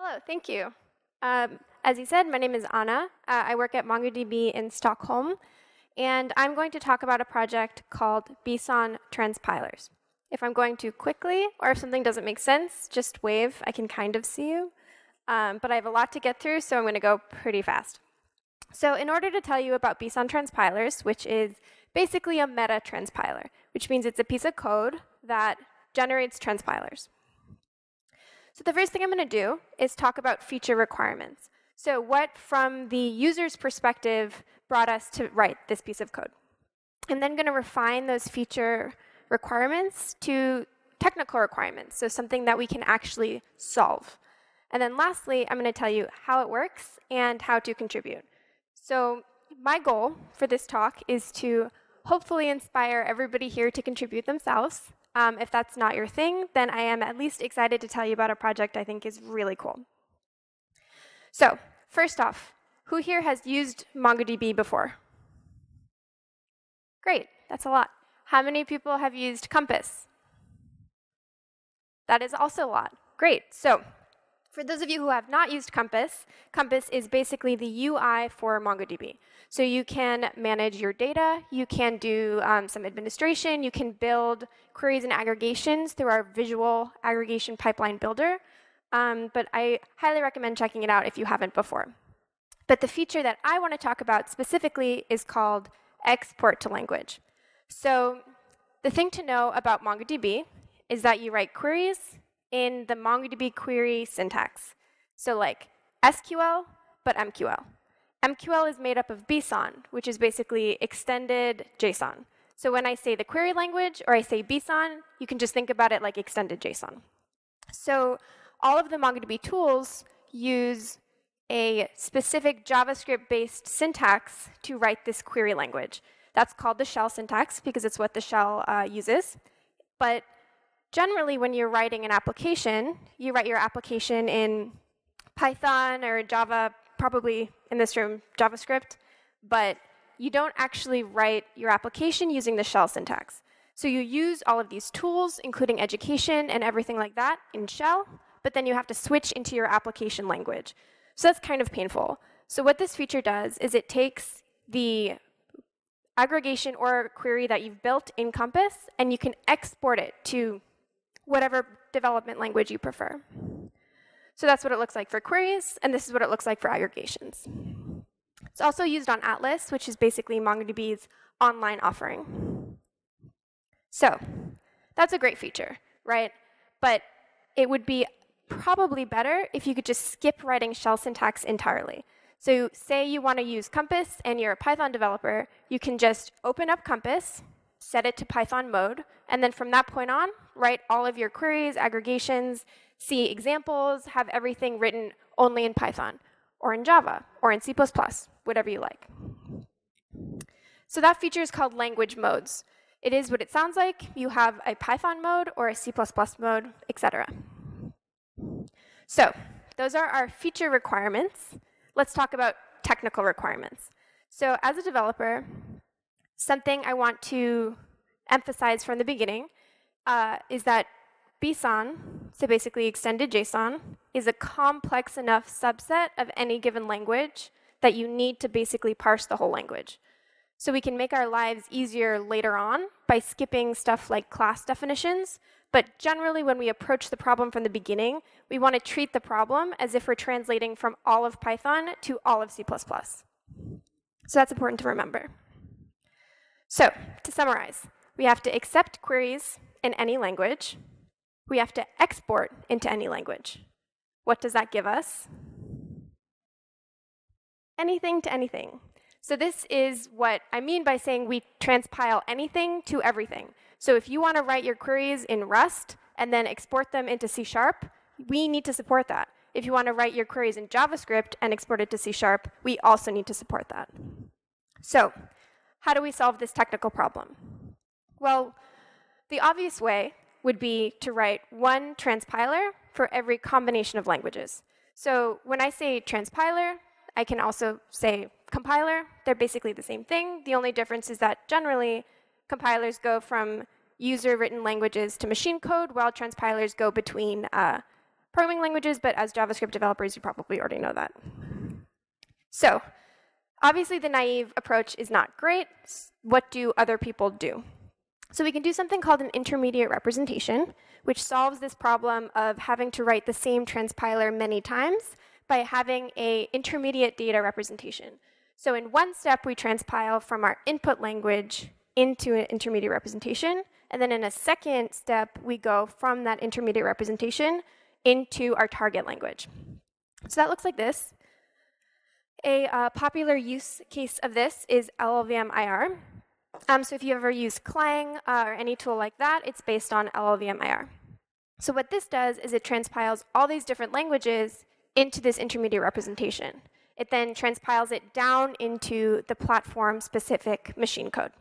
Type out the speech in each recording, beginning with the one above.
Hello, thank you. Um, as you said, my name is Anna. Uh, I work at MongoDB in Stockholm, and I'm going to talk about a project called BSON Transpilers. If I'm going too quickly, or if something doesn't make sense, just wave. I can kind of see you. Um, but I have a lot to get through, so I'm going to go pretty fast. So in order to tell you about BSON Transpilers, which is basically a meta transpiler, which means it's a piece of code that generates transpilers. So the first thing I'm going to do is talk about feature requirements. So what, from the user's perspective, brought us to write this piece of code? I'm then going to refine those feature requirements to technical requirements, so something that we can actually solve. And then lastly, I'm going to tell you how it works and how to contribute. So my goal for this talk is to hopefully inspire everybody here to contribute themselves. Um, if that's not your thing, then I am at least excited to tell you about a project I think is really cool. So first off, who here has used MongoDB before? Great, that's a lot. How many people have used Compass? That is also a lot. Great. So for those of you who have not used Compass, Compass is basically the UI for MongoDB. So you can manage your data, you can do um, some administration, you can build queries and aggregations through our visual aggregation pipeline builder. Um, but I highly recommend checking it out if you haven't before. But the feature that I want to talk about specifically is called export to language. So the thing to know about MongoDB is that you write queries in the MongoDB query syntax. So like SQL, but MQL. MQL is made up of BSON, which is basically extended JSON. So when I say the query language or I say BSON, you can just think about it like extended JSON. So all of the MongoDB tools use a specific JavaScript-based syntax to write this query language. That's called the shell syntax because it's what the shell uh, uses. But generally, when you're writing an application, you write your application in Python or Java, probably in this room, JavaScript, but you don't actually write your application using the shell syntax. So you use all of these tools, including education and everything like that, in shell, but then you have to switch into your application language. So that's kind of painful. So what this feature does is it takes the aggregation or query that you've built in Compass, and you can export it to whatever development language you prefer. So that's what it looks like for queries, and this is what it looks like for aggregations. It's also used on Atlas, which is basically MongoDB's online offering. So that's a great feature, right? But it would be probably better if you could just skip writing shell syntax entirely. So say you want to use Compass and you're a Python developer, you can just open up Compass, set it to Python mode, and then from that point on, write all of your queries, aggregations, see examples, have everything written only in Python, or in Java, or in C++, whatever you like. So that feature is called language modes. It is what it sounds like. You have a Python mode or a C++ mode, etc. So those are our feature requirements let's talk about technical requirements. So as a developer, something I want to emphasize from the beginning uh, is that BSON, so basically extended JSON, is a complex enough subset of any given language that you need to basically parse the whole language. So we can make our lives easier later on by skipping stuff like class definitions, but generally, when we approach the problem from the beginning, we want to treat the problem as if we're translating from all of Python to all of C++. So that's important to remember. So to summarize, we have to accept queries in any language. We have to export into any language. What does that give us? Anything to anything. So this is what I mean by saying we transpile anything to everything. So if you want to write your queries in Rust and then export them into C Sharp, we need to support that. If you want to write your queries in JavaScript and export it to C Sharp, we also need to support that. So how do we solve this technical problem? Well, the obvious way would be to write one transpiler for every combination of languages. So when I say transpiler, I can also say compiler. They're basically the same thing. The only difference is that generally compilers go from user-written languages to machine code, while transpilers go between uh, programming languages, but as JavaScript developers, you probably already know that. So obviously the naive approach is not great. What do other people do? So we can do something called an intermediate representation, which solves this problem of having to write the same transpiler many times by having a intermediate data representation. So in one step, we transpile from our input language into an intermediate representation. And then in a second step, we go from that intermediate representation into our target language. So that looks like this. A uh, popular use case of this is LLVM IR. Um, so if you ever use Clang uh, or any tool like that, it's based on LLVM IR. So what this does is it transpiles all these different languages into this intermediate representation. It then transpiles it down into the platform-specific machine code.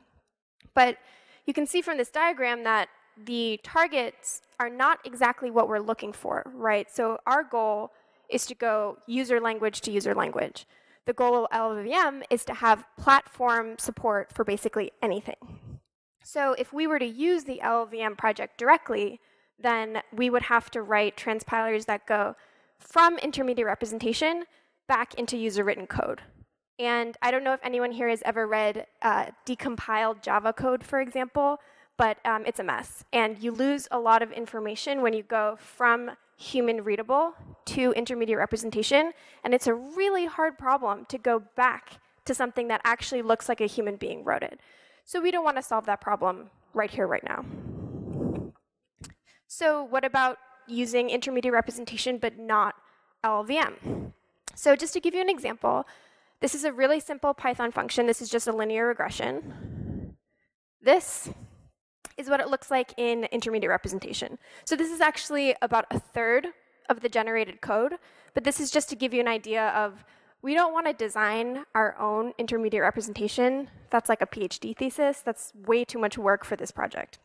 But you can see from this diagram that the targets are not exactly what we're looking for, right? So our goal is to go user language to user language. The goal of LLVM is to have platform support for basically anything. So if we were to use the LLVM project directly, then we would have to write transpilers that go from intermediate representation back into user-written code. And I don't know if anyone here has ever read uh, decompiled Java code, for example, but um, it's a mess. And you lose a lot of information when you go from human readable to intermediate representation. And it's a really hard problem to go back to something that actually looks like a human being wrote it. So we don't want to solve that problem right here, right now. So what about using intermediate representation but not LLVM? So just to give you an example, this is a really simple Python function. This is just a linear regression. This is what it looks like in intermediate representation. So this is actually about a third of the generated code, but this is just to give you an idea of we don't want to design our own intermediate representation. That's like a PhD thesis. That's way too much work for this project.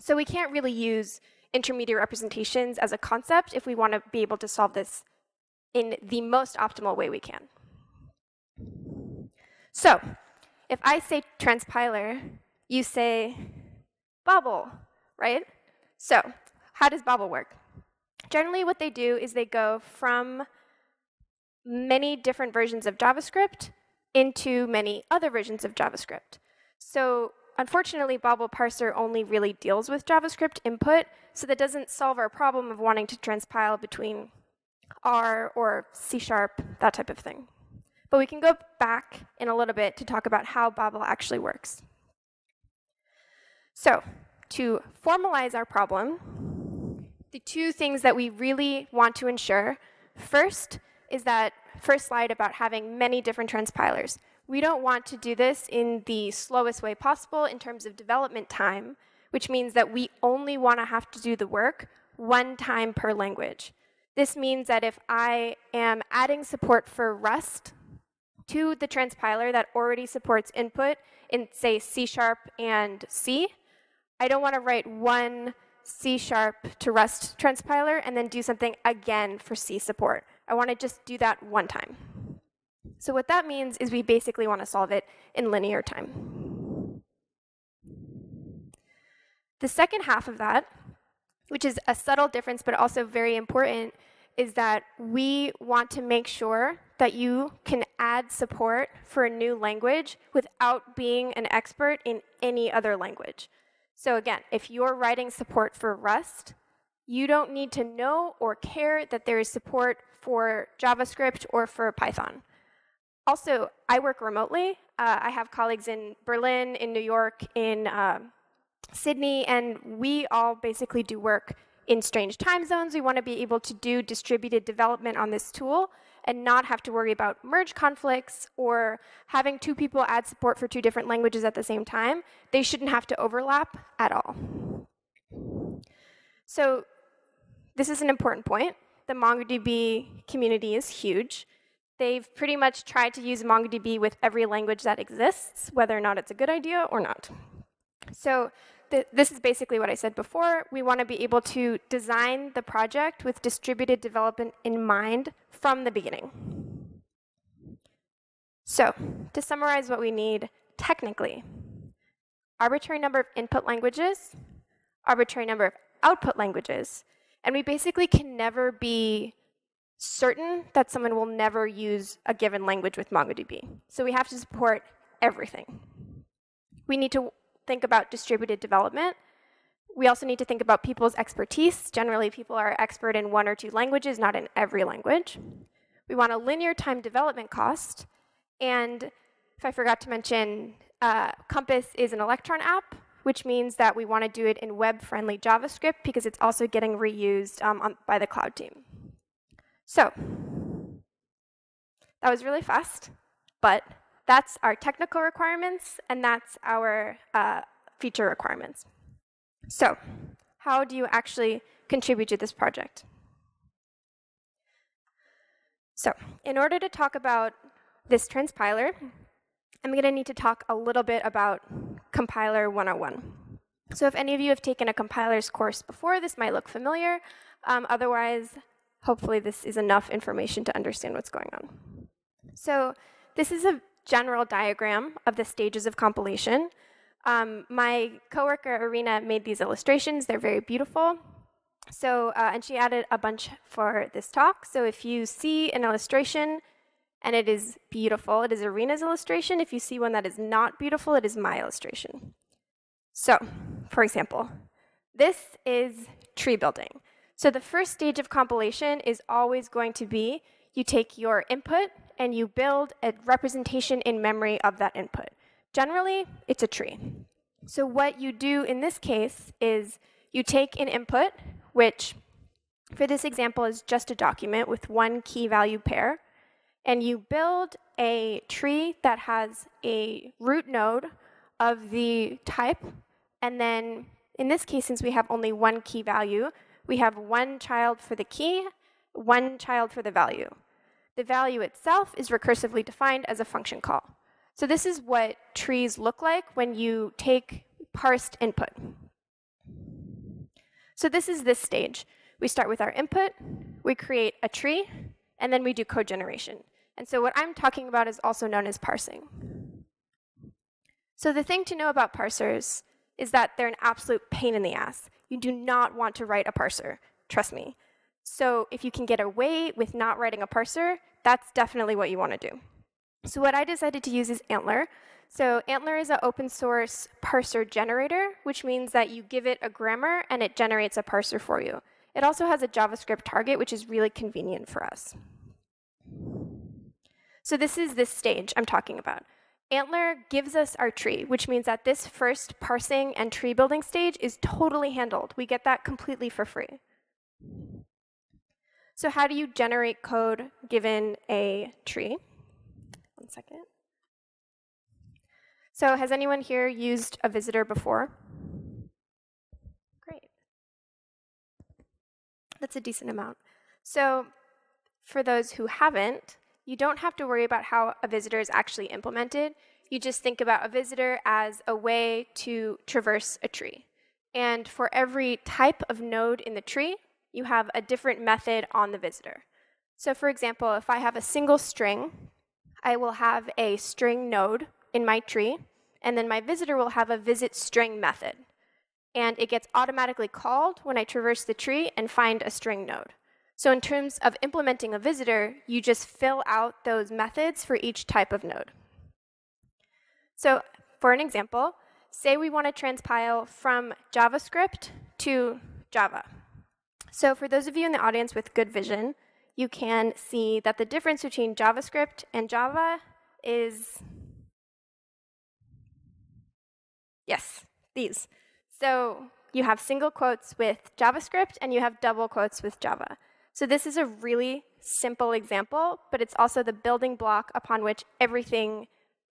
So we can't really use intermediate representations as a concept if we want to be able to solve this in the most optimal way we can. So if I say transpiler, you say Babel, right? So how does Babel work? Generally, what they do is they go from many different versions of JavaScript into many other versions of JavaScript. So unfortunately, Babel parser only really deals with JavaScript input, so that doesn't solve our problem of wanting to transpile between R or C sharp, that type of thing. But we can go back in a little bit to talk about how Babel actually works. So to formalize our problem, the two things that we really want to ensure, first is that first slide about having many different transpilers. We don't want to do this in the slowest way possible in terms of development time, which means that we only want to have to do the work one time per language. This means that if I am adding support for Rust to the transpiler that already supports input in, say, C Sharp and C, I don't want to write one C sharp to Rust transpiler and then do something again for C support. I want to just do that one time. So what that means is we basically want to solve it in linear time. The second half of that, which is a subtle difference but also very important, is that we want to make sure that you can add support for a new language without being an expert in any other language. So again, if you're writing support for Rust, you don't need to know or care that there is support for JavaScript or for Python. Also, I work remotely. Uh, I have colleagues in Berlin, in New York, in uh, Sydney, and we all basically do work in strange time zones. We want to be able to do distributed development on this tool and not have to worry about merge conflicts or having two people add support for two different languages at the same time. They shouldn't have to overlap at all. So this is an important point. The MongoDB community is huge. They've pretty much tried to use MongoDB with every language that exists, whether or not it's a good idea or not. So th this is basically what I said before. We want to be able to design the project with distributed development in mind from the beginning. So to summarize what we need technically, arbitrary number of input languages, arbitrary number of output languages, And we basically can never be certain that someone will never use a given language with MongoDB. So we have to support everything. We need to think about distributed development. We also need to think about people's expertise. Generally, people are expert in one or two languages, not in every language. We want a linear time development cost. And if I forgot to mention, uh, Compass is an Electron app, which means that we want to do it in web-friendly JavaScript because it's also getting reused um, on, by the cloud team. So that was really fast, but that's our technical requirements, and that's our uh, feature requirements. So how do you actually contribute to this project? So in order to talk about this transpiler, I'm going to need to talk a little bit about Compiler 101. So if any of you have taken a compilers course before, this might look familiar. Um, otherwise, hopefully this is enough information to understand what's going on. So this is a general diagram of the stages of compilation. Um, my coworker, Arena, made these illustrations. They're very beautiful. So, uh, and she added a bunch for this talk. So if you see an illustration and it is beautiful, it is Arena's illustration. If you see one that is not beautiful, it is my illustration. So, for example, this is tree building. So the first stage of compilation is always going to be you take your input and you build a representation in memory of that input. Generally, it's a tree. So what you do in this case is you take an input, which for this example is just a document with one key value pair, and you build a tree that has a root node of the type, and then in this case, since we have only one key value, we have one child for the key, one child for the value. The value itself is recursively defined as a function call. So this is what trees look like when you take parsed input. So this is this stage. We start with our input, we create a tree, and then we do code generation. And so what I'm talking about is also known as parsing. So the thing to know about parsers is that they're an absolute pain in the ass. You do not want to write a parser, trust me. So if you can get away with not writing a parser, that's definitely what you want to do. So what I decided to use is ANTLR. So ANTLR is an open source parser generator, which means that you give it a grammar and it generates a parser for you. It also has a JavaScript target, which is really convenient for us. So this is this stage I'm talking about. ANTLR gives us our tree, which means that this first parsing and tree building stage is totally handled. We get that completely for free. So how do you generate code given a tree? One second. So has anyone here used a visitor before? Great. That's a decent amount. So for those who haven't, you don't have to worry about how a visitor is actually implemented. You just think about a visitor as a way to traverse a tree. And for every type of node in the tree, you have a different method on the visitor. So for example, if I have a single string, I will have a string node in my tree, and then my visitor will have a visit string method. And it gets automatically called when I traverse the tree and find a string node. So in terms of implementing a visitor, you just fill out those methods for each type of node. So for an example, say we want to transpile from JavaScript to Java. So for those of you in the audience with good vision, you can see that the difference between JavaScript and Java is, yes, these. So you have single quotes with JavaScript and you have double quotes with Java. So this is a really simple example, but it's also the building block upon which everything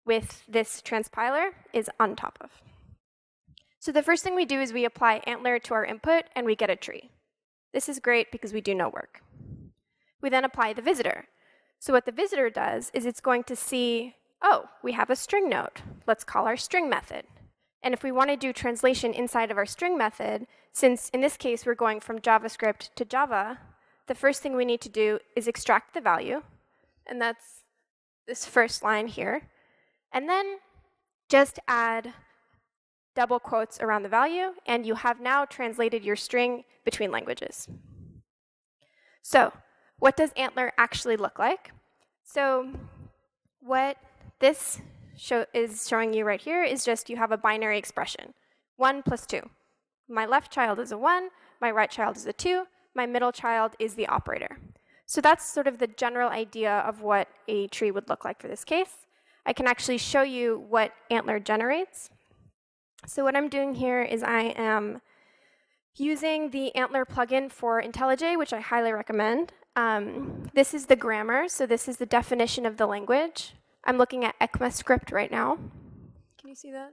with this transpiler is on top of. So the first thing we do is we apply ANTLR to our input, and we get a tree. This is great because we do no work. We then apply the visitor. So what the visitor does is it's going to see, oh, we have a string node. Let's call our string method. And if we want to do translation inside of our string method, since in this case we're going from JavaScript to Java, the first thing we need to do is extract the value, and that's this first line here. And then just add double quotes around the value, and you have now translated your string between languages. So what does ANTLR actually look like? So what this show is showing you right here is just you have a binary expression, 1 plus 2. My left child is a 1, my right child is a 2, my middle child is the operator. So that's sort of the general idea of what a tree would look like for this case. I can actually show you what ANTLR generates. So what I'm doing here is I am using the ANTLR plugin for IntelliJ, which I highly recommend. Um, this is the grammar, so this is the definition of the language. I'm looking at ECMAScript right now. Can you see that?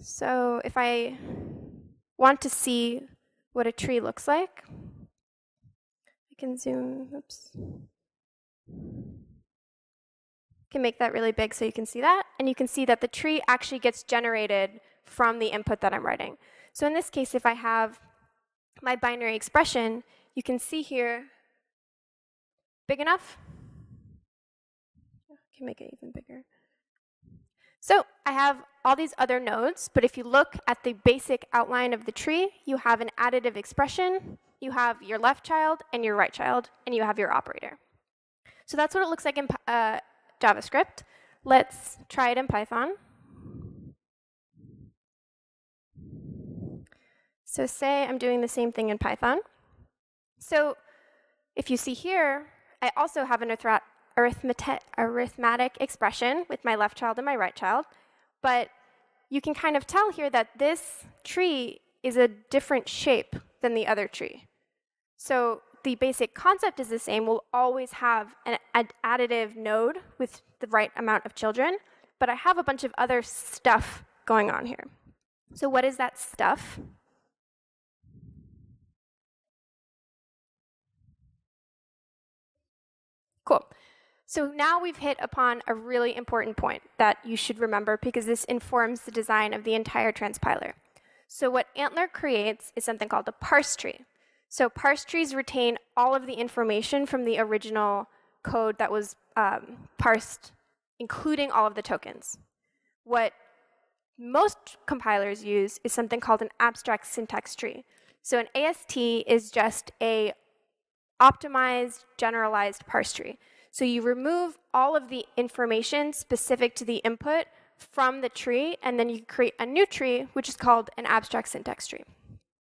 So if I want to see what a tree looks like, I can zoom, oops. Can make that really big so you can see that. And you can see that the tree actually gets generated from the input that I'm writing. So in this case, if I have my binary expression, you can see here, big enough? can make it even bigger. So I have all these other nodes, but if you look at the basic outline of the tree, you have an additive expression, you have your left child and your right child, and you have your operator. So that's what it looks like in uh, JavaScript. Let's try it in Python. So say I'm doing the same thing in Python. So if you see here, I also have an arithmetic expression with my left child and my right child. But you can kind of tell here that this tree is a different shape than the other tree. So the basic concept is the same. We'll always have an additive node with the right amount of children, but I have a bunch of other stuff going on here. So what is that stuff? Cool. So now we've hit upon a really important point that you should remember because this informs the design of the entire transpiler. So what ANTLR creates is something called a parse tree. So parse trees retain all of the information from the original code that was um, parsed, including all of the tokens. What most compilers use is something called an abstract syntax tree. So an AST is just a optimized, generalized parse tree. So you remove all of the information specific to the input from the tree, and then you create a new tree, which is called an abstract syntax tree.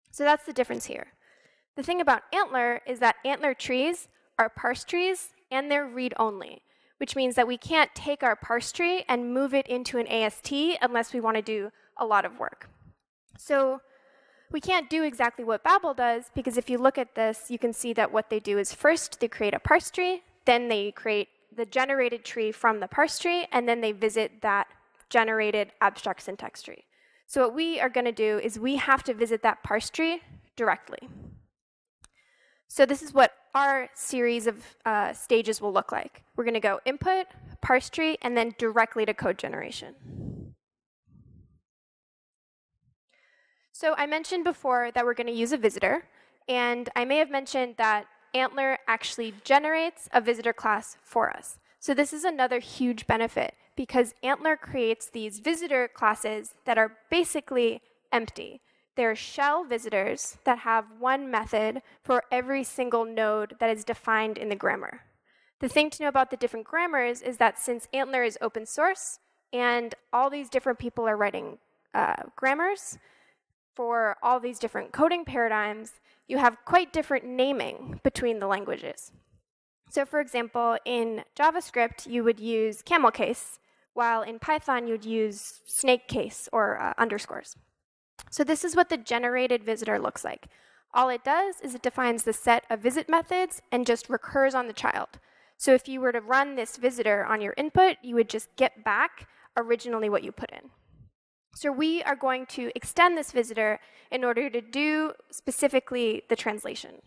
So that's the difference here. The thing about ANTLR is that ANTLR trees are parse trees, and they're read-only, which means that we can't take our parse tree and move it into an AST unless we want to do a lot of work. So we can't do exactly what Babel does, because if you look at this, you can see that what they do is first they create a parse tree, then they create the generated tree from the parse tree, and then they visit that generated abstract syntax tree. So what we are going to do is we have to visit that parse tree directly. So this is what our series of uh, stages will look like. We're going to go input, parse tree, and then directly to code generation. So I mentioned before that we're going to use a visitor, and I may have mentioned that ANTLR actually generates a visitor class for us. So this is another huge benefit because ANTLR creates these visitor classes that are basically empty. They're shell visitors that have one method for every single node that is defined in the grammar. The thing to know about the different grammars is that since ANTLR is open source and all these different people are writing uh, grammars for all these different coding paradigms, you have quite different naming between the languages. So for example, in JavaScript, you would use camel case, while in Python, you'd use snake case or uh, underscores. So this is what the generated visitor looks like. All it does is it defines the set of visit methods and just recurs on the child. So if you were to run this visitor on your input, you would just get back originally what you put in. So we are going to extend this visitor in order to do specifically the translation.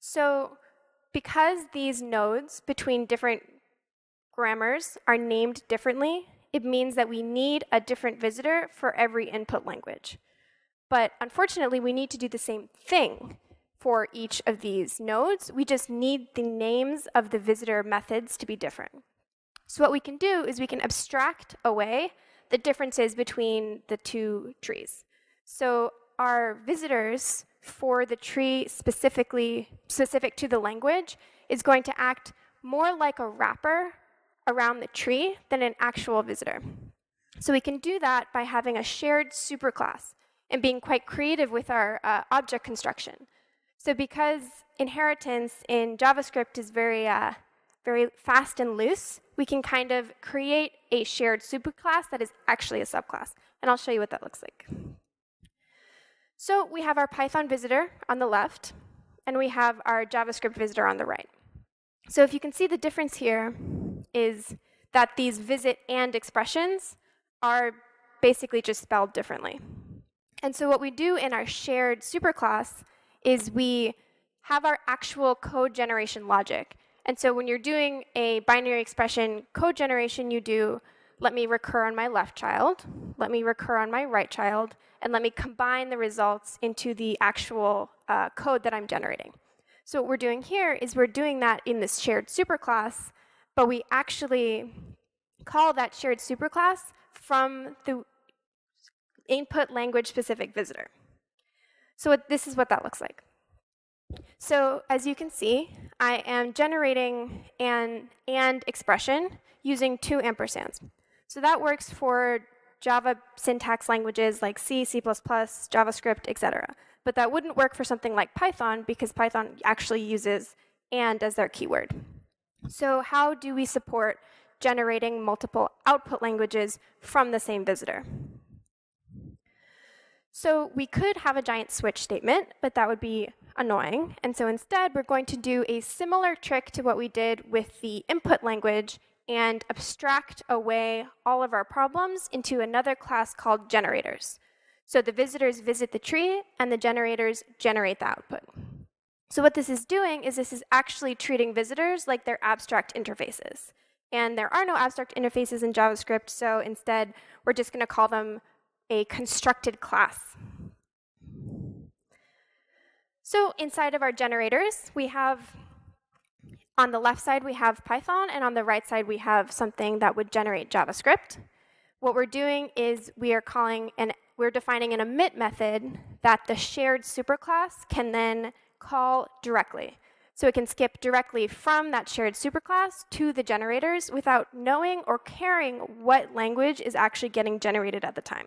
So because these nodes between different grammars are named differently, it means that we need a different visitor for every input language. But unfortunately, we need to do the same thing for each of these nodes. We just need the names of the visitor methods to be different. So what we can do is we can abstract away the differences between the two trees. So our visitors for the tree specifically specific to the language is going to act more like a wrapper around the tree than an actual visitor. So we can do that by having a shared superclass and being quite creative with our uh, object construction. So because inheritance in JavaScript is very, uh, very fast and loose, we can kind of create a shared superclass that is actually a subclass. And I'll show you what that looks like. So we have our Python visitor on the left, and we have our JavaScript visitor on the right. So if you can see the difference here is that these visit and expressions are basically just spelled differently. And so what we do in our shared superclass is we have our actual code generation logic. And so when you're doing a binary expression code generation, you do let me recur on my left child, let me recur on my right child, and let me combine the results into the actual uh, code that I'm generating. So what we're doing here is we're doing that in this shared superclass, but we actually call that shared superclass from the input language specific visitor. So what, this is what that looks like. So as you can see, I am generating an AND expression using two ampersands. So that works for Java syntax languages like C, C++, JavaScript, etc. But that wouldn't work for something like Python because Python actually uses and as their keyword. So how do we support generating multiple output languages from the same visitor? So we could have a giant switch statement, but that would be annoying. And so instead, we're going to do a similar trick to what we did with the input language and abstract away all of our problems into another class called generators. So the visitors visit the tree, and the generators generate the output. So what this is doing is this is actually treating visitors like they're abstract interfaces. And there are no abstract interfaces in JavaScript, so instead we're just going to call them a constructed class. So inside of our generators, we have, on the left side, we have Python, and on the right side, we have something that would generate JavaScript. What we're doing is we are calling an we're defining an emit method that the shared superclass can then call directly. So it can skip directly from that shared superclass to the generators without knowing or caring what language is actually getting generated at the time.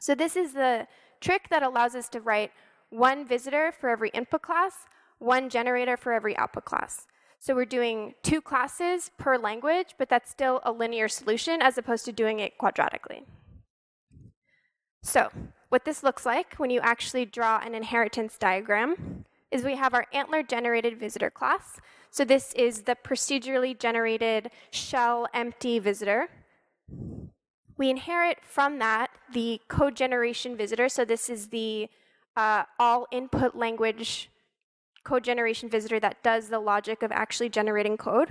So this is the trick that allows us to write one visitor for every input class, one generator for every output class. So we're doing two classes per language, but that's still a linear solution as opposed to doing it quadratically. So what this looks like when you actually draw an inheritance diagram is we have our ANTLR generated visitor class. So this is the procedurally generated shell empty visitor. We inherit from that the code generation visitor. So this is the uh, all input language code generation visitor that does the logic of actually generating code.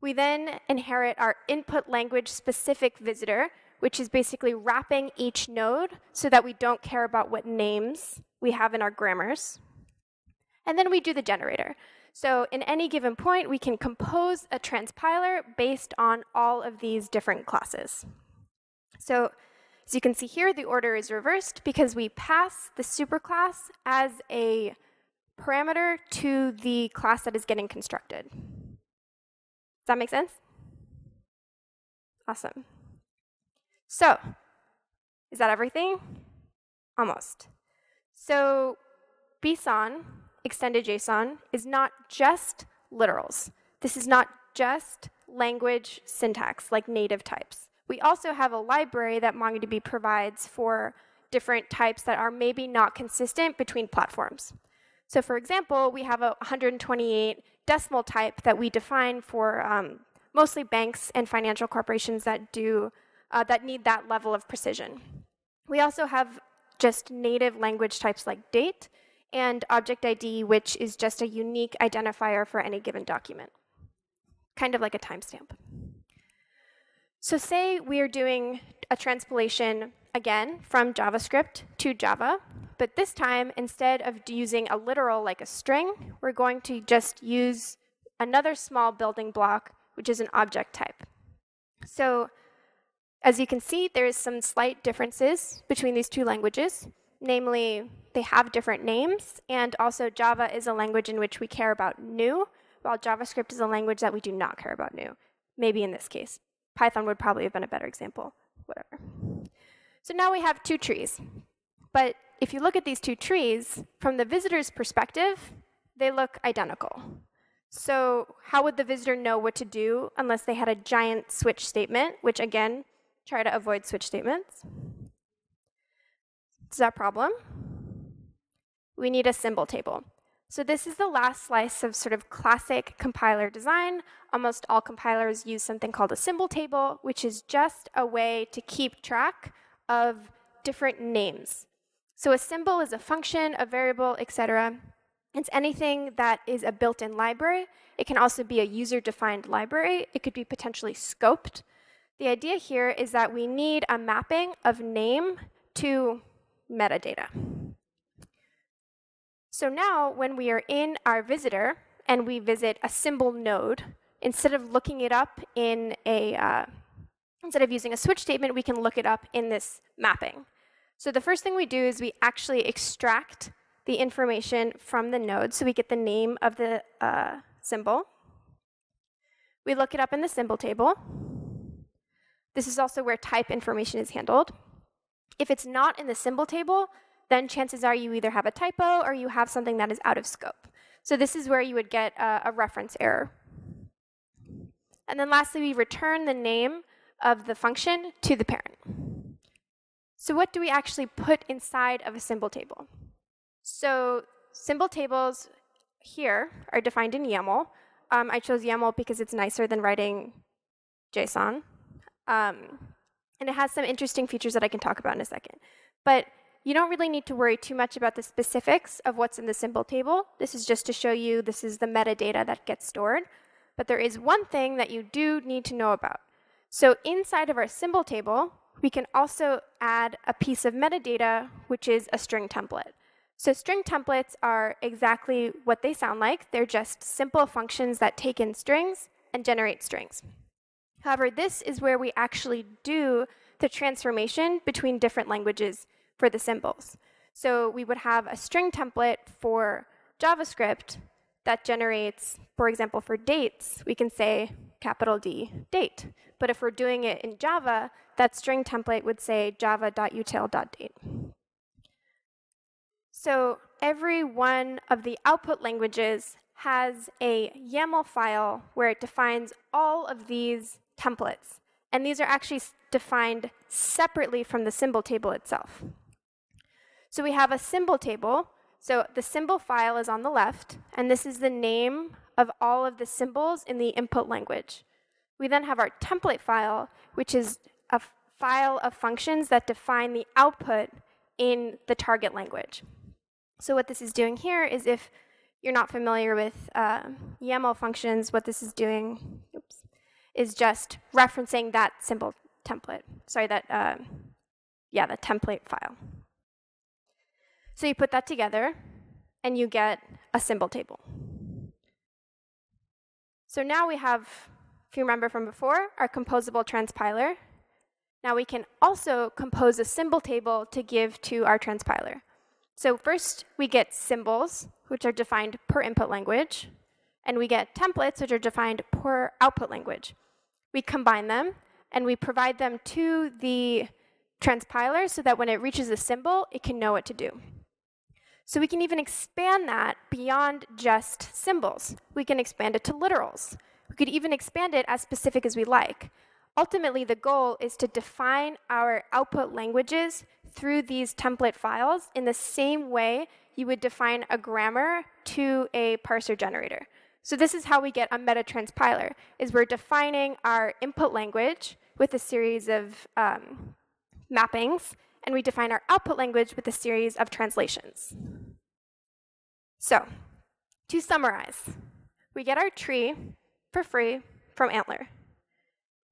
We then inherit our input language specific visitor, which is basically wrapping each node so that we don't care about what names we have in our grammars. And then we do the generator. So in any given point, we can compose a transpiler based on all of these different classes. So as you can see here, the order is reversed because we pass the superclass as a parameter to the class that is getting constructed. Does that make sense? Awesome. So, is that everything? Almost. So, BSON, extended JSON, is not just literals. This is not just language syntax like native types. We also have a library that MongoDB provides for different types that are maybe not consistent between platforms. So for example, we have a 128 decimal type that we define for um, mostly banks and financial corporations that do uh, that need that level of precision. We also have just native language types like date and object ID, which is just a unique identifier for any given document, kind of like a timestamp. So say we are doing a transpilation again from JavaScript to Java, but this time instead of using a literal like a string, we're going to just use another small building block, which is an object type. So as you can see, there is some slight differences between these two languages. namely, they have different names, and also Java is a language in which we care about new, while JavaScript is a language that we do not care about new. Maybe in this case. Python would probably have been a better example, whatever. So now we have two trees. But if you look at these two trees, from the visitor's perspective, they look identical. So how would the visitor know what to do unless they had a giant switch statement, which again, try to avoid switch statements. Is that a problem? We need a symbol table. So this is the last slice of sort of classic compiler design. Almost all compilers use something called a symbol table, which is just a way to keep track of different names. So a symbol is a function, a variable, etc. It's anything that is a built-in library. It can also be a user-defined library. It could be potentially scoped. The idea here is that we need a mapping of name to metadata. So now when we are in our visitor and we visit a symbol node, instead of looking it up in a, uh, instead of using a switch statement, we can look it up in this mapping. So the first thing we do is we actually extract the information from the node, so we get the name of the uh, symbol. We look it up in the symbol table. This is also where type information is handled. If it's not in the symbol table, then chances are you either have a typo or you have something that is out of scope. So this is where you would get a, a reference error. And then lastly, we return the name of the function to the parent. So what do we actually put inside of a symbol table? So symbol tables here are defined in YAML. Um, I chose YAML because it's nicer than writing JSON. Um, and it has some interesting features that I can talk about in a second. But you don't really need to worry too much about the specifics of what's in the symbol table. This is just to show you this is the metadata that gets stored. But there is one thing that you do need to know about. So inside of our symbol table, we can also add a piece of metadata, which is a string template. So string templates are exactly what they sound like. They're just simple functions that take in strings and generate strings. However, this is where we actually do the transformation between different languages for the symbols. So we would have a string template for JavaScript that generates, for example, for dates, we can say capital D, date. But if we're doing it in Java, that string template would say java.util.date. So every one of the output languages has a YAML file where it defines all of these templates. And these are actually defined separately from the symbol table itself. So we have a symbol table. So the symbol file is on the left, and this is the name of all of the symbols in the input language. We then have our template file, which is a file of functions that define the output in the target language. So what this is doing here is if you're not familiar with uh, YAML functions, what this is doing is just referencing that symbol template. Sorry, that, uh, yeah, the template file. So you put that together, and you get a symbol table. So now we have, if you remember from before, our composable transpiler. Now we can also compose a symbol table to give to our transpiler. So first, we get symbols, which are defined per input language, and we get templates, which are defined per output language. We combine them, and we provide them to the transpiler so that when it reaches a symbol, it can know what to do. So we can even expand that beyond just symbols. We can expand it to literals. We could even expand it as specific as we like. Ultimately, the goal is to define our output languages through these template files in the same way you would define a grammar to a parser generator. So this is how we get a meta transpiler, is we're defining our input language with a series of um, mappings, and we define our output language with a series of translations. So, to summarize, we get our tree for free from ANTLR.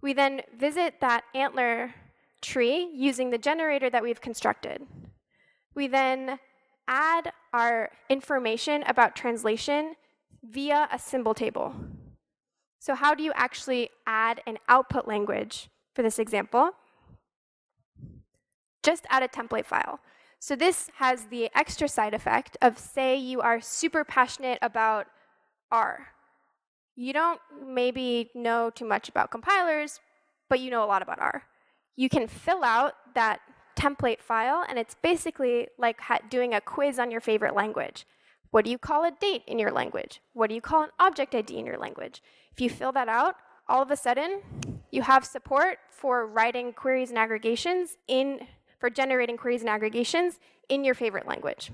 We then visit that ANTLR tree using the generator that we've constructed. We then add our information about translation via a symbol table. So how do you actually add an output language for this example? just add a template file. So this has the extra side effect of say you are super passionate about R. You don't maybe know too much about compilers, but you know a lot about R. You can fill out that template file, and it's basically like doing a quiz on your favorite language. What do you call a date in your language? What do you call an object ID in your language? If you fill that out, all of a sudden, you have support for writing queries and aggregations in for generating queries and aggregations in your favorite language.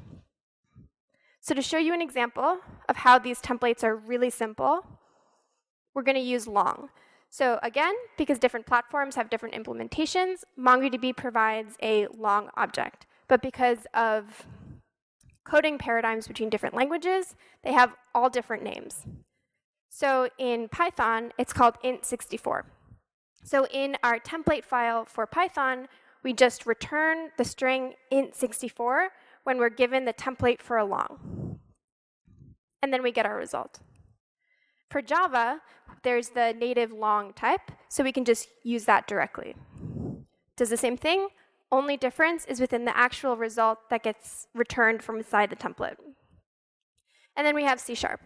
So to show you an example of how these templates are really simple, we're going to use long. So again, because different platforms have different implementations, MongoDB provides a long object. But because of coding paradigms between different languages, they have all different names. So in Python, it's called int64. So in our template file for Python, we just return the string int64 when we're given the template for a long. And then we get our result. For Java, there's the native long type, so we can just use that directly. Does the same thing, only difference is within the actual result that gets returned from inside the template. And then we have C Sharp,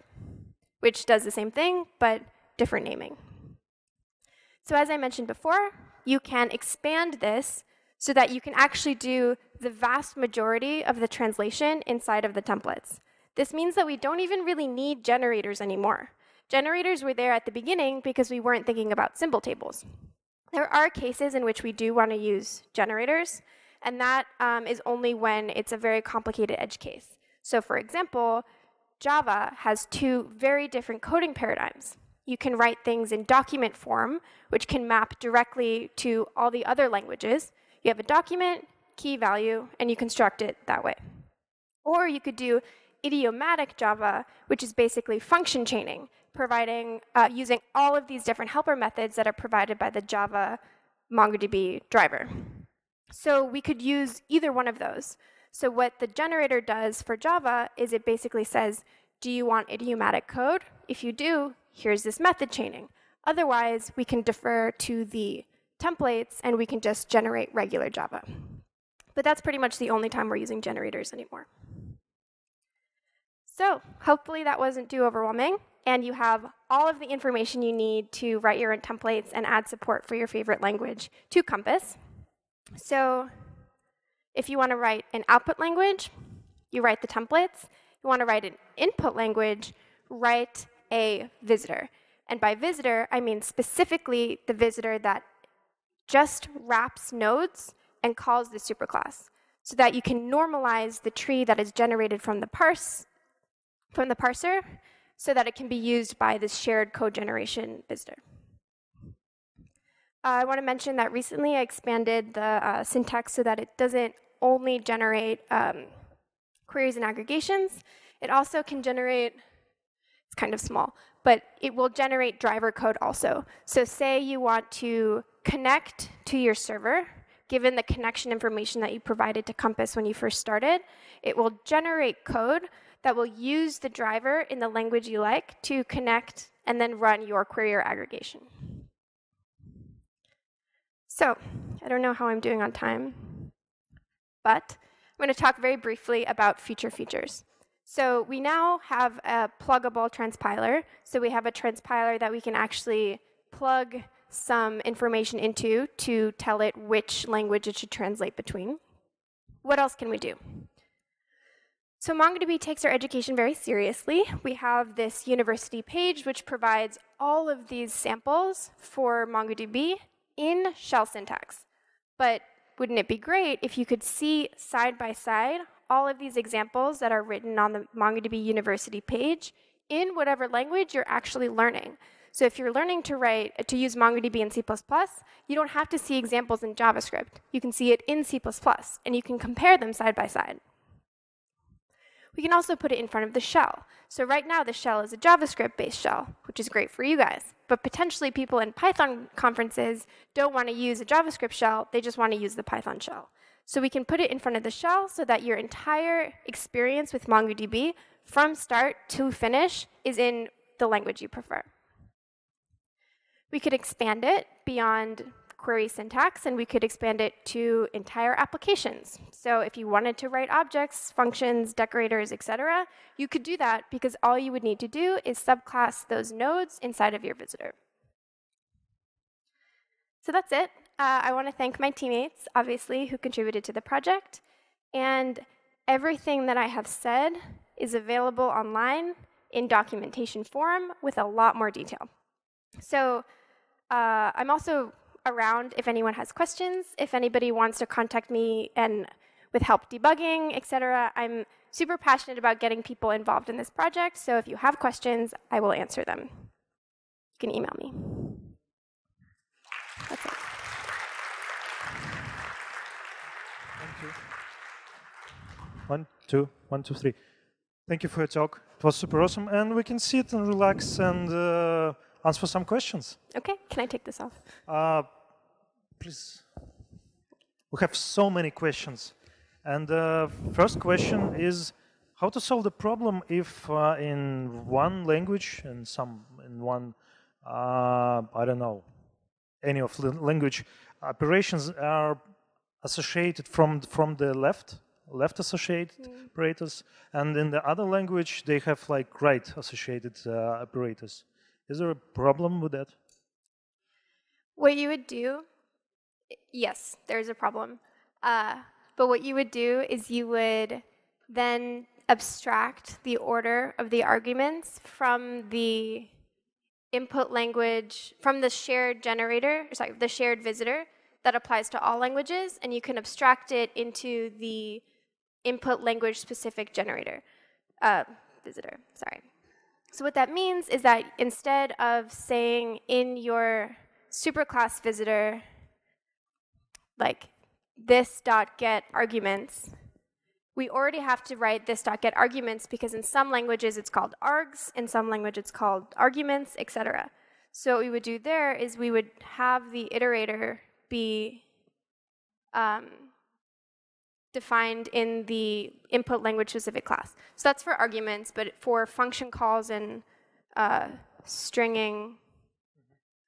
which does the same thing, but different naming. So as I mentioned before, you can expand this so that you can actually do the vast majority of the translation inside of the templates. This means that we don't even really need generators anymore. Generators were there at the beginning because we weren't thinking about symbol tables. There are cases in which we do want to use generators, and that um, is only when it's a very complicated edge case. So for example, Java has two very different coding paradigms. You can write things in document form, which can map directly to all the other languages, you have a document, key value, and you construct it that way. Or you could do idiomatic Java, which is basically function chaining, providing, uh, using all of these different helper methods that are provided by the Java MongoDB driver. So we could use either one of those. So what the generator does for Java is it basically says, do you want idiomatic code? If you do, here's this method chaining. Otherwise, we can defer to the templates and we can just generate regular Java. But that's pretty much the only time we're using generators anymore. So hopefully that wasn't too overwhelming and you have all of the information you need to write your own templates and add support for your favorite language to Compass. So if you want to write an output language, you write the templates. You want to write an input language, write a visitor. And by visitor, I mean specifically the visitor that just wraps nodes and calls the superclass so that you can normalize the tree that is generated from the parse from the parser so that it can be used by this shared code generation visitor. Uh, I want to mention that recently I expanded the uh, syntax so that it doesn't only generate um, queries and aggregations, it also can generate, it's kind of small, but it will generate driver code also. So say you want to connect to your server, given the connection information that you provided to Compass when you first started, it will generate code that will use the driver in the language you like to connect and then run your query or aggregation. So, I don't know how I'm doing on time, but I'm going to talk very briefly about future features. So we now have a pluggable transpiler. So we have a transpiler that we can actually plug some information into to tell it which language it should translate between. What else can we do? So MongoDB takes our education very seriously. We have this university page which provides all of these samples for MongoDB in shell syntax. But wouldn't it be great if you could see side by side all of these examples that are written on the MongoDB University page in whatever language you're actually learning. So if you're learning to write, to use MongoDB in C++, you don't have to see examples in JavaScript. You can see it in C++, and you can compare them side by side. We can also put it in front of the shell. So right now, the shell is a JavaScript-based shell, which is great for you guys. But potentially, people in Python conferences don't want to use a JavaScript shell. They just want to use the Python shell. So we can put it in front of the shell so that your entire experience with MongoDB from start to finish is in the language you prefer. We could expand it beyond query syntax, and we could expand it to entire applications. So if you wanted to write objects, functions, decorators, etc., you could do that because all you would need to do is subclass those nodes inside of your visitor. So that's it. Uh, I want to thank my teammates, obviously, who contributed to the project. And everything that I have said is available online in documentation form with a lot more detail. So uh, I'm also around if anyone has questions, if anybody wants to contact me and with help debugging, etc. I'm super passionate about getting people involved in this project, so if you have questions, I will answer them. You can email me. That's it. Thank you. One, two, one, two, three. Thank you for your talk. It was super awesome, and we can sit and relax and uh, answer some questions. Okay, can I take this off? Uh, please. We have so many questions. And the uh, first question is how to solve the problem if uh, in one language, in some, in one, uh, I don't know, any of the language, operations are associated from, from the left, left associated mm. operators, and in the other language, they have like right associated uh, operators. Is there a problem with that? What you would do, yes, there's a problem. Uh, but what you would do is you would then abstract the order of the arguments from the input language, from the shared generator, sorry, the shared visitor that applies to all languages, and you can abstract it into the input language specific generator, uh, visitor, sorry. So what that means is that instead of saying in your superclass visitor, like this dot get arguments, we already have to write this dot get arguments because in some languages it's called args, in some language it's called arguments, etc. So what we would do there is we would have the iterator be um, defined in the input language specific class. So that's for arguments, but for function calls and uh, stringing,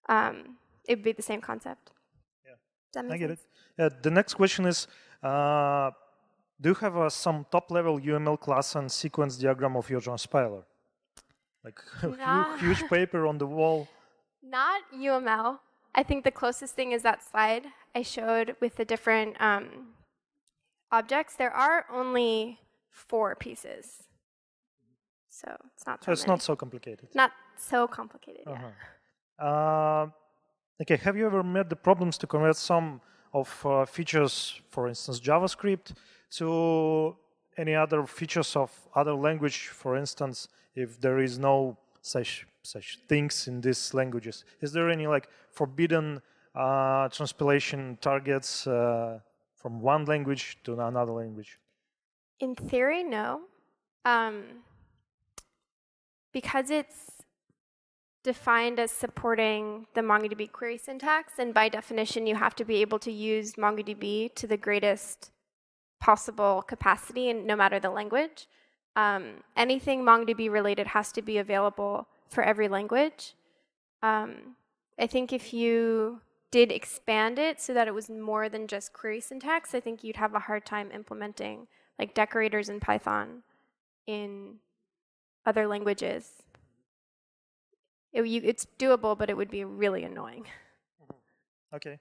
um, it would be the same concept. Yeah, I get sense? it. Uh, the next question is, uh, do you have uh, some top-level UML class and sequence diagram of your transpiler? Like a huge paper on the wall? Not UML. I think the closest thing is that slide I showed with the different um, objects, there are only four pieces. So it's not so, it's many. not so complicated. Not so complicated, uh -huh. yeah. Uh, okay, have you ever met the problems to convert some of uh, features, for instance, JavaScript, to any other features of other language, for instance, if there is no such such things in these languages? Is there any like forbidden uh, transpilation targets uh, from one language to another language? In theory, no. Um, because it's defined as supporting the MongoDB query syntax, and by definition, you have to be able to use MongoDB to the greatest possible capacity, and no matter the language. Um, anything MongoDB related has to be available for every language. Um, I think if you did expand it so that it was more than just query syntax, I think you'd have a hard time implementing like decorators in Python in other languages. It, you, it's doable, but it would be really annoying. Mm-hmm. Okay.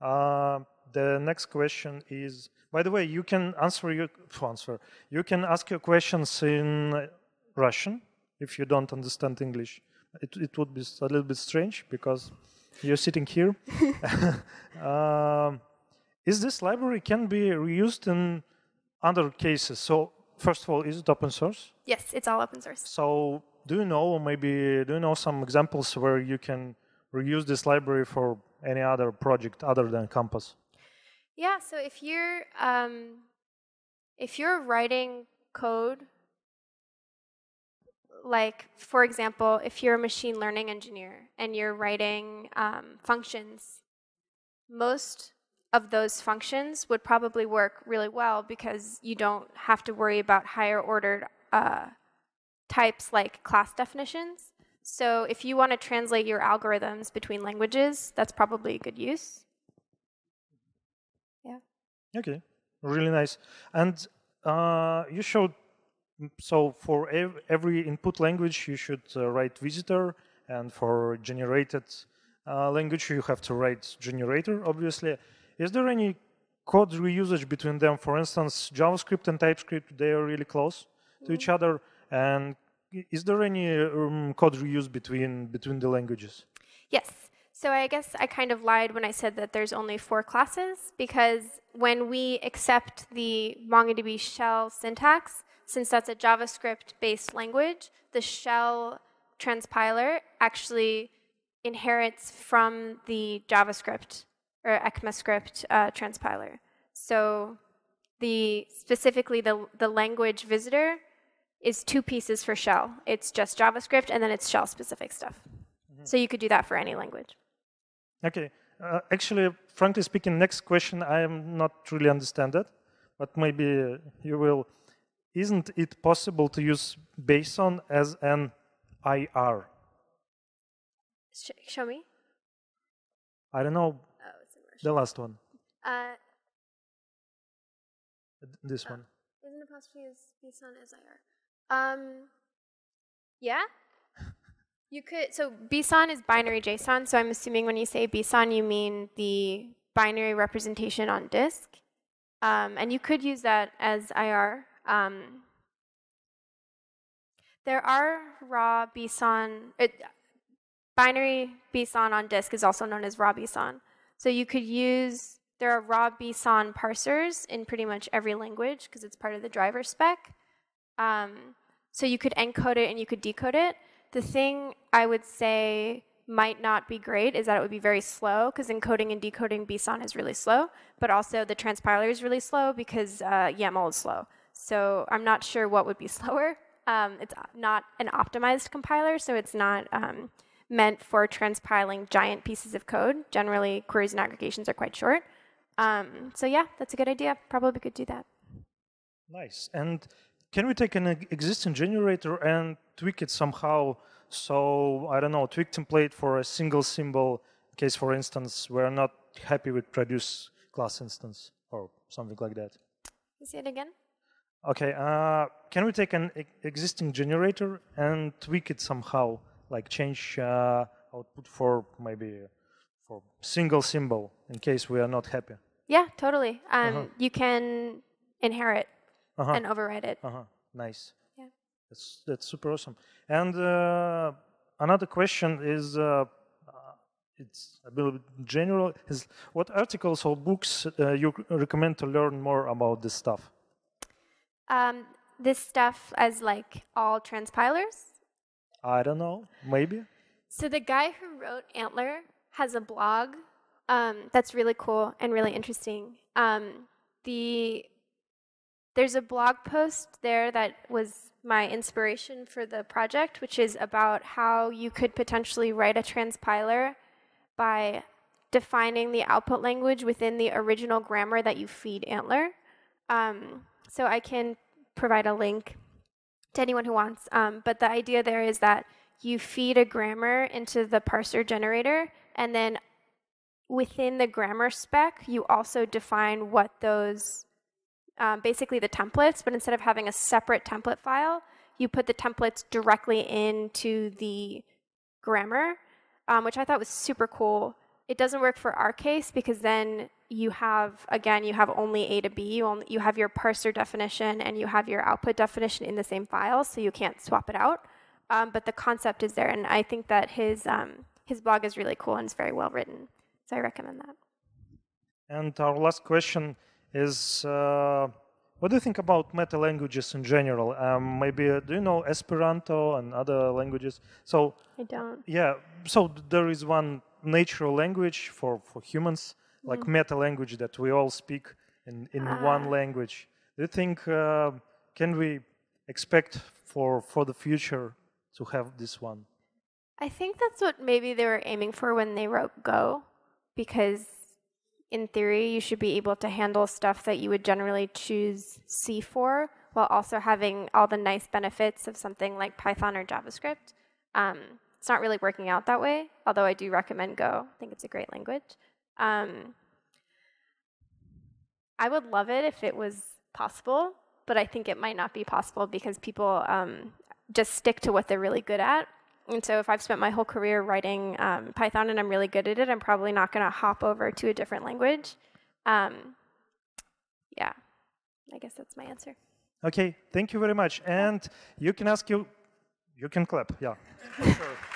Uh, the next question is, by the way, you can answer your answer. You can ask your questions in Russian if you don't understand English. It, it would be a little bit strange because you're sitting here. um, is this library can be reused in other cases? So first of all, is it open source? Yes, it's all open source. So do you know, maybe do you know some examples where you can reuse this library for any other project other than Compass? Yeah. So if you're um, if you're writing code like, for example, if you're a machine learning engineer and you're writing um, functions, most of those functions would probably work really well because you don't have to worry about higher ordered uh, types like class definitions. So if you want to translate your algorithms between languages, that's probably a good use. Yeah. Okay, really nice. And uh, you showed so for ev every input language you should uh, write visitor, and for generated uh, language you have to write generator. Obviously, is there any code reusage between them? For instance, JavaScript and TypeScript they are really close to each other, and is there any um, code reuse between between the languages? Yes. So I guess I kind of lied when I said that there's only four classes because when we accept the MongoDB shell syntax, since that's a JavaScript-based language, the shell transpiler actually inherits from the JavaScript or ECMAScript uh, transpiler. So the specifically the, the language visitor is two pieces for shell. It's just JavaScript and then it's shell specific stuff. Mm -hmm. So you could do that for any language. Okay. Uh, actually, frankly speaking, next question I am not really understand that, but maybe you will. Isn't it possible to use BSON as an IR? Sh show me. I don't know. Oh, the last one. Uh, this oh. one. Isn't it possible to use BSON as IR? Um, yeah. You could, so BSON is binary JSON, so I'm assuming when you say BSON, you mean the binary representation on disk. Um, and you could use that as IR. Um, there are raw BSON, it, binary BSON on disk is also known as raw BSON. So you could use, there are raw BSON parsers in pretty much every language because it's part of the driver spec. Um, so you could encode it and you could decode it. The thing I would say might not be great is that it would be very slow because encoding and decoding BSON is really slow, but also the transpiler is really slow because uh, YAML is slow. So I'm not sure what would be slower. Um, it's not an optimized compiler, so it's not um, meant for transpiling giant pieces of code. Generally, queries and aggregations are quite short. Um, so yeah, that's a good idea. Probably could do that. Nice. And can we take an existing generator and tweak it somehow? So, I don't know, tweak template for a single symbol in case, for instance, we're not happy with produce class instance or something like that. Say it again. Okay, uh, can we take an existing generator and tweak it somehow, like change uh, output for maybe for single symbol in case we are not happy? Yeah, totally. Um, uh -huh. You can inherit -huh. and override it. Uh-huh. Nice. Yeah. That's that's super awesome. And uh, another question is, uh, it's a bit general. Is what articles or books uh, you recommend to learn more about this stuff? Um, this stuff as like all transpilers. I don't know. Maybe. So the guy who wrote ANTLR has a blog um, that's really cool and really interesting. Um, the there's a blog post there that was my inspiration for the project, which is about how you could potentially write a transpiler by defining the output language within the original grammar that you feed ANTLR. Um, so I can provide a link to anyone who wants. Um, but the idea there is that you feed a grammar into the parser generator, and then within the grammar spec, you also define what those um, basically the templates, but instead of having a separate template file, you put the templates directly into the grammar, um, which I thought was super cool. It doesn't work for our case because then you have, again, you have only A to B. You, only, you have your parser definition and you have your output definition in the same file, so you can't swap it out. Um, but the concept is there, and I think that his, um, his blog is really cool and it's very well written. So I recommend that. And our last question is uh, what do you think about meta languages in general? Um, maybe uh, do you know Esperanto and other languages? So I don't. Yeah, so there is one natural language for for humans, mm. like meta language that we all speak in in uh. one language. Do you think uh, can we expect for for the future to have this one? I think that's what maybe they were aiming for when they wrote Go, because in theory, you should be able to handle stuff that you would generally choose C for, while also having all the nice benefits of something like Python or JavaScript. Um, it's not really working out that way, although I do recommend Go. I think it's a great language. Um, I would love it if it was possible, but I think it might not be possible because people um, just stick to what they're really good at. And so if I've spent my whole career writing um, Python and I'm really good at it, I'm probably not going to hop over to a different language. Um, yeah, I guess that's my answer. Okay, thank you very much. And you can ask you, you can clap, yeah.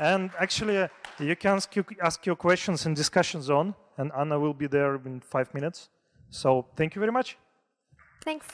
and actually, uh, you can ask, you, ask your questions in discussion zone, and Anna will be there in five minutes. So thank you very much. Thanks.